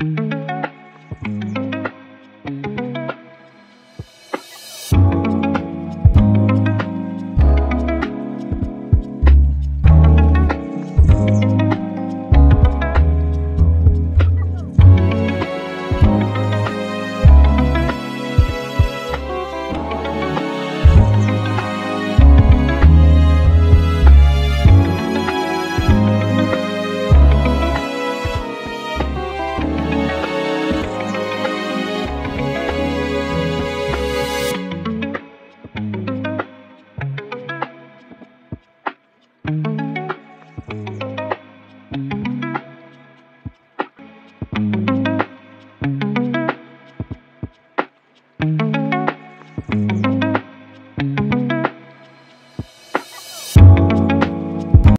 Mm-hmm. Mm-hmm.